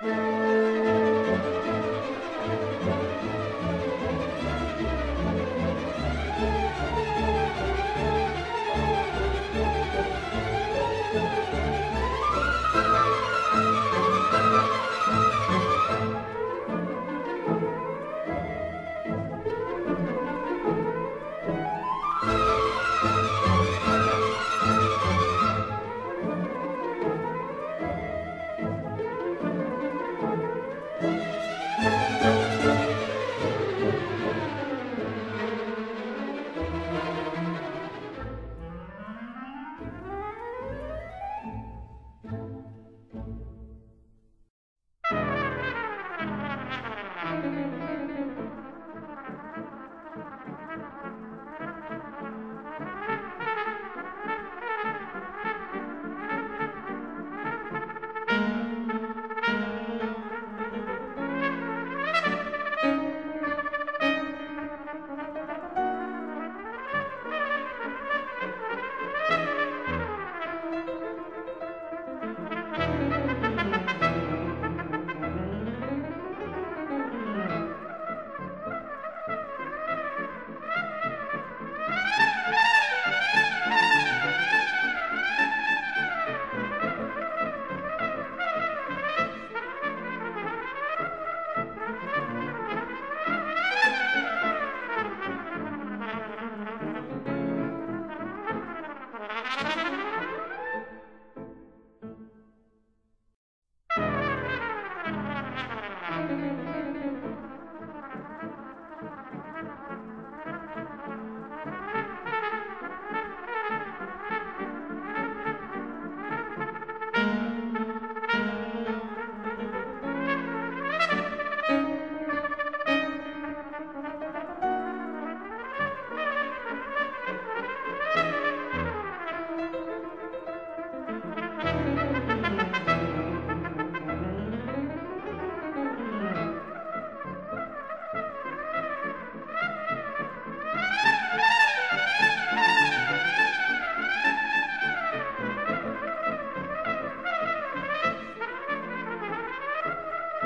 Música